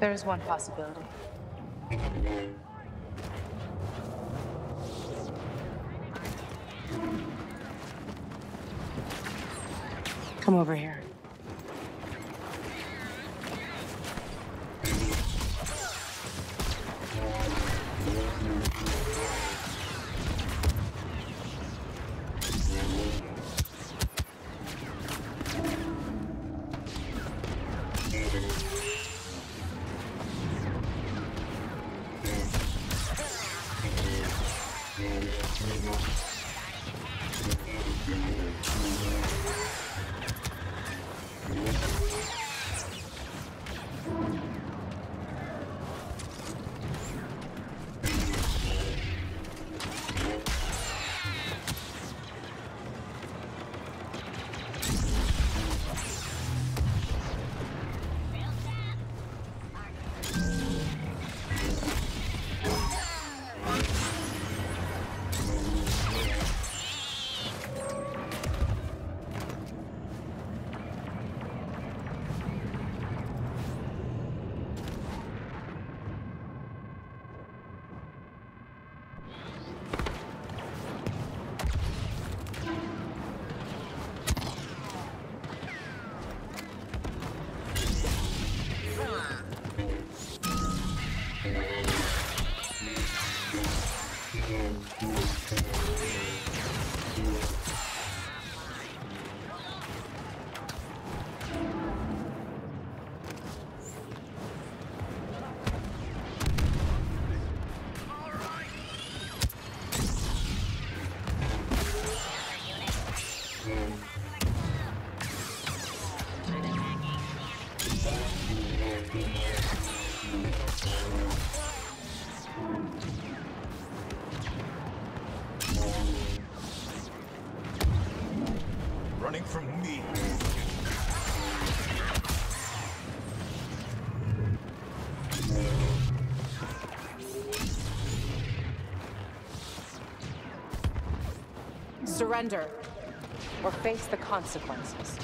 There is one possibility. Come over here. Running from me. Surrender, or face the consequences.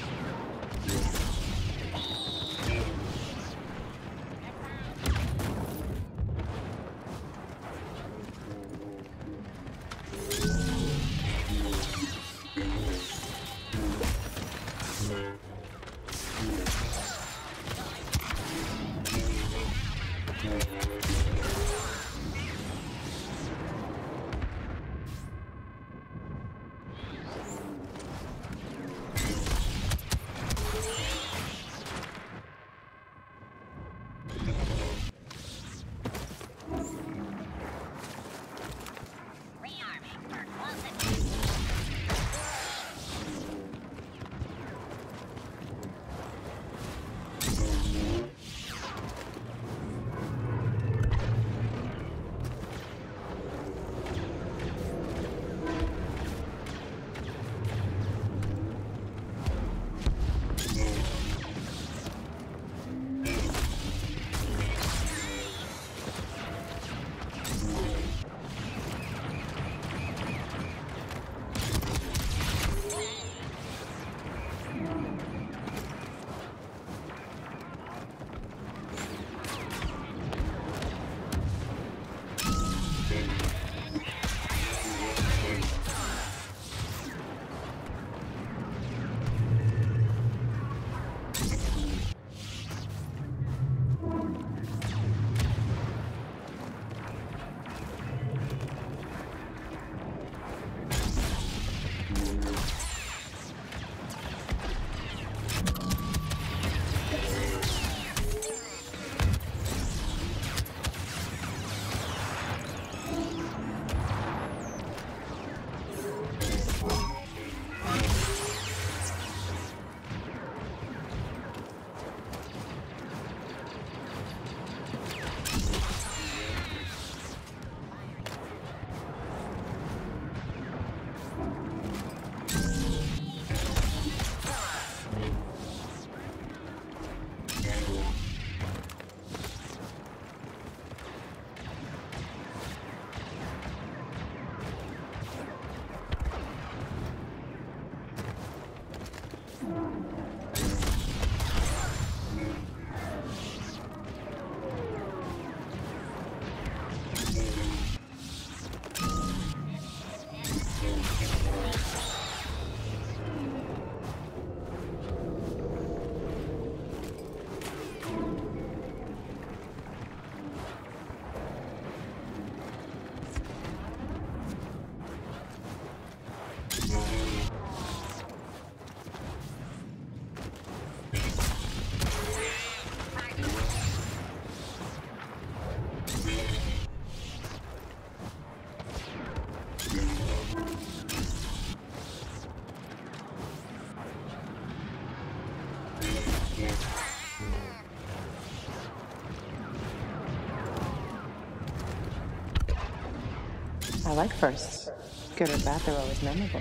I like firsts. Good or bad, they're always memorable.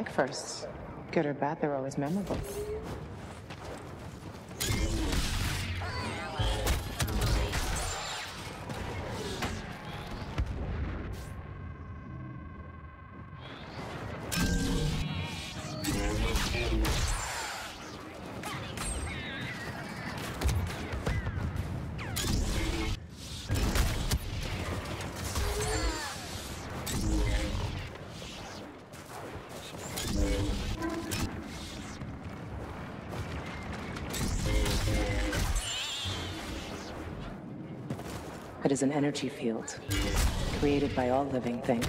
Like firsts. Good or bad, they're always memorable. It is an energy field, created by all living things.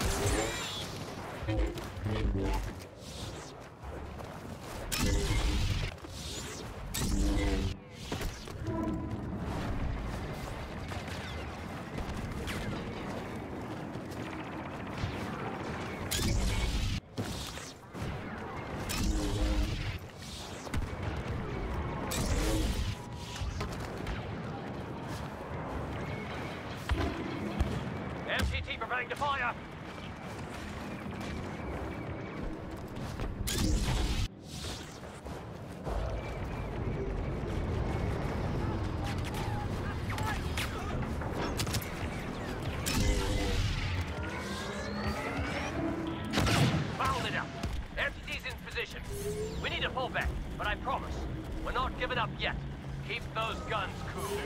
Preparing to fire! We need to pull back, but I promise, we're not giving up yet. Keep those guns cool.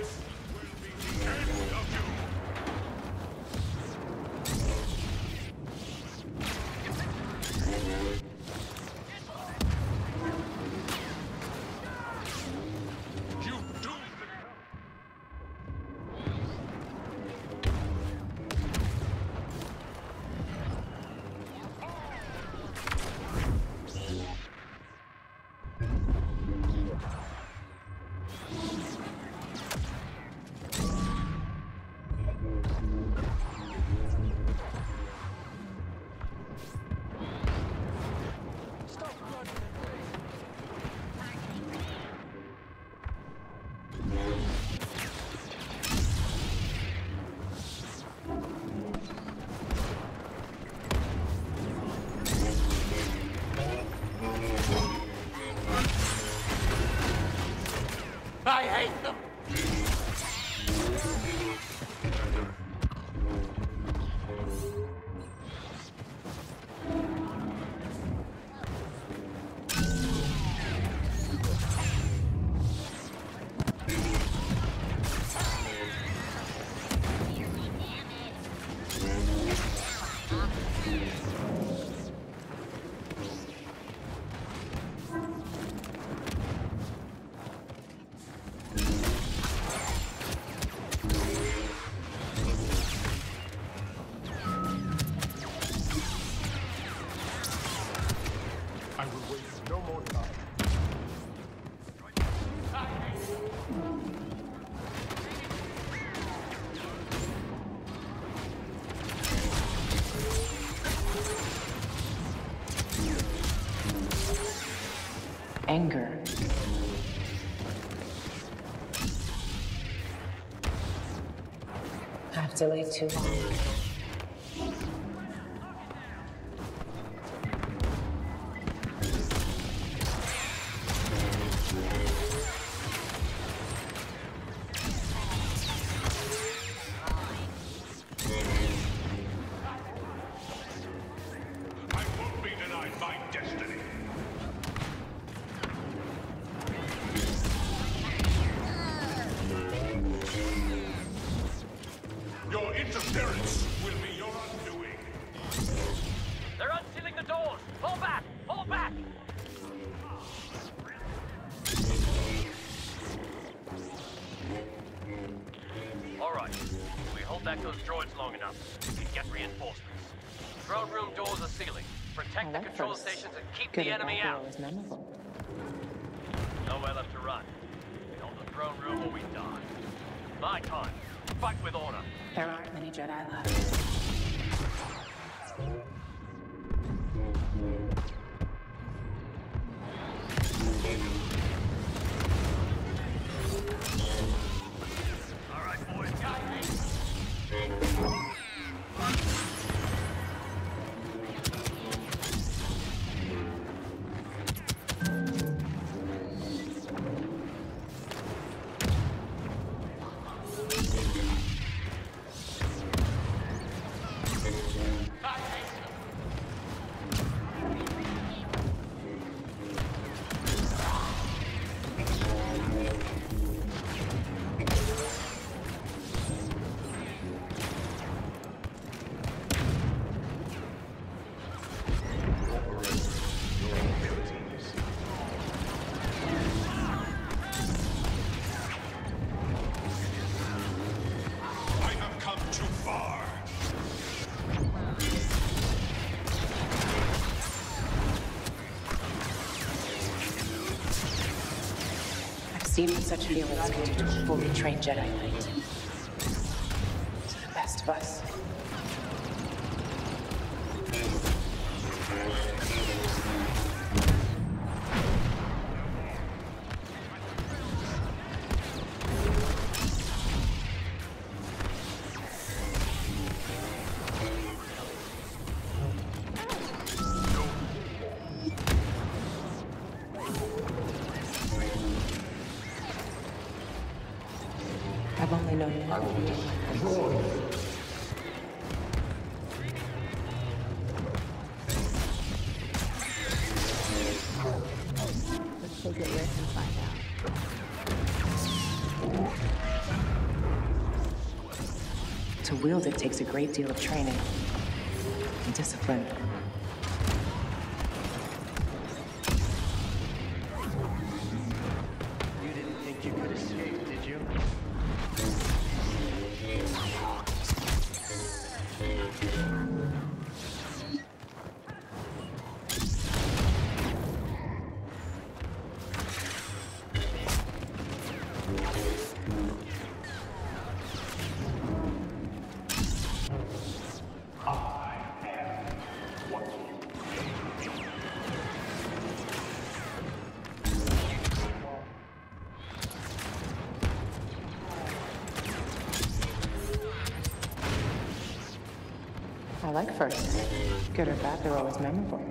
Anger. I've delayed too long. Your interference will be your undoing. They're unsealing the doors! Fall back! Fall back! Alright. We hold back those droids long enough, we can get reinforcements. Throne room doors are sealing. Protect the control first. stations and keep Good the enemy out. they're. Nowhere left to run. We hold the throne room or we die. My time. Fight with order. There aren't many Jedi left. Seen what such feelings can do to fully trained Jedi Knight. To wield it takes a great deal of training and discipline. Like first. Good or bad, they're always memorable.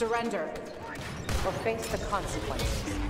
Surrender or face the consequences.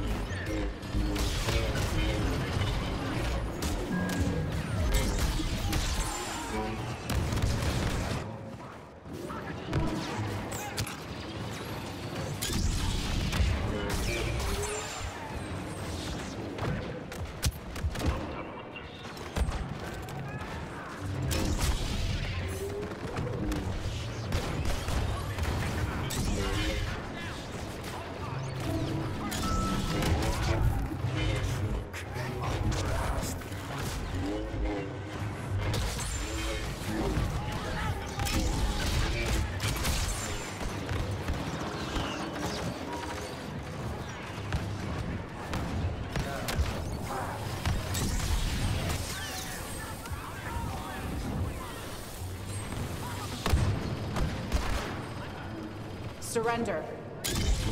Surrender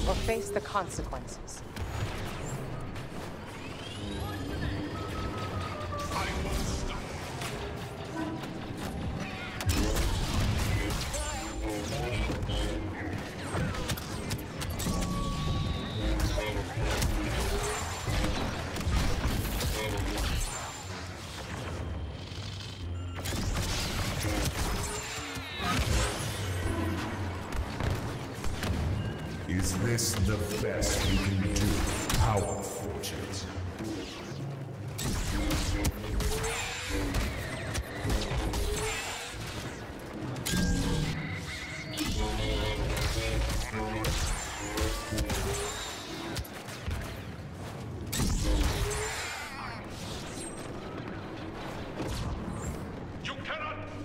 or face the consequences.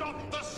Stop the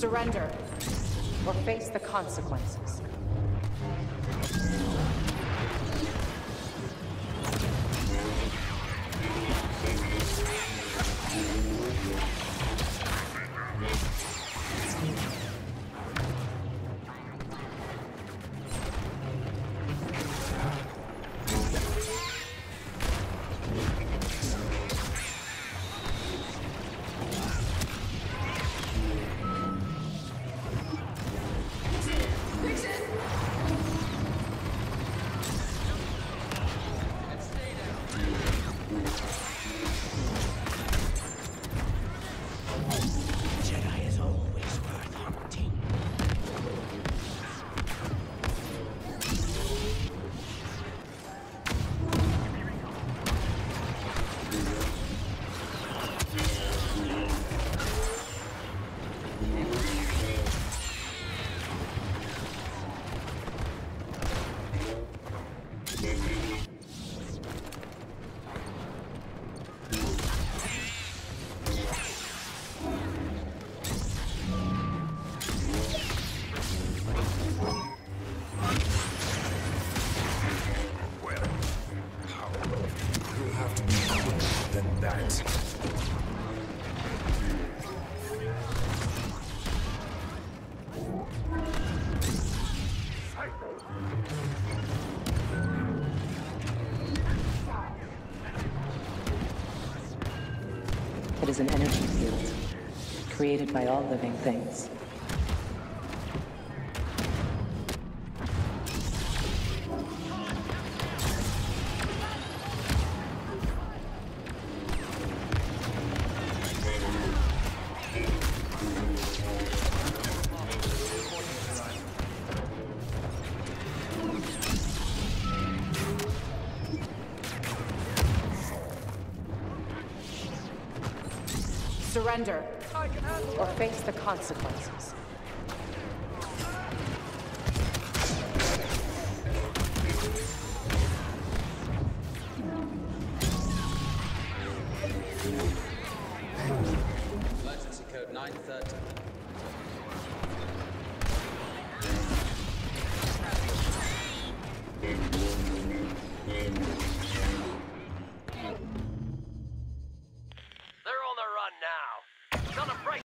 Surrender or face the consequences. Than that. It is an energy field created by all living things. Surrender or face the consequences.